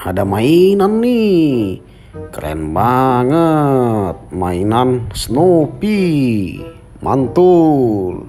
Ada mainan nih. Keren banget. Mainan Snoopy. Mantul.